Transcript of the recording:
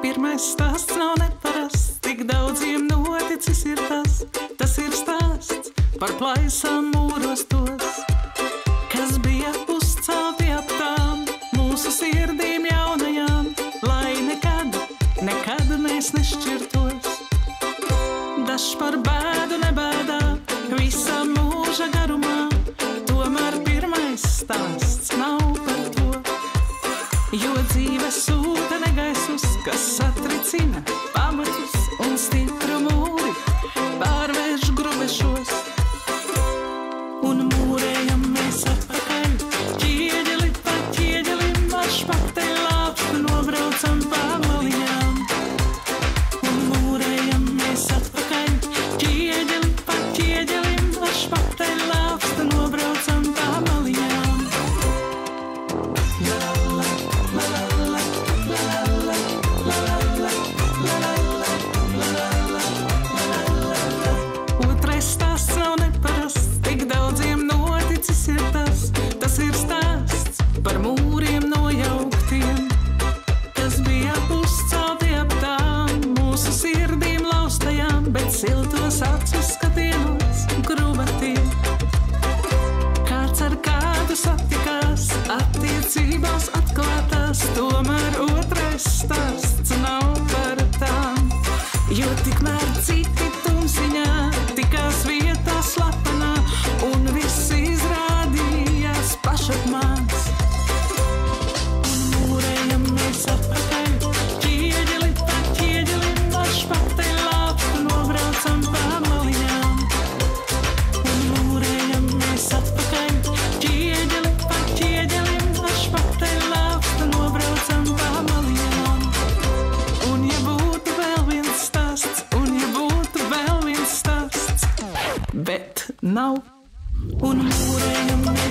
Pirmais stāsts nav neparasts, tik daudziem noticis ir tas. Tas ir stāsts par plaisām mūros tos, kas bija uzcelti ap tām mūsu sirdīm jaunajām, lai nekad, nekad mēs nešķirtos. Dažs par bēdu meža garumā, tomēr pirmais stāsts nav par to, jo dzīves sūta negaisus, kas sāp. siltos acis skatīties. bet nav. Un mūrējam.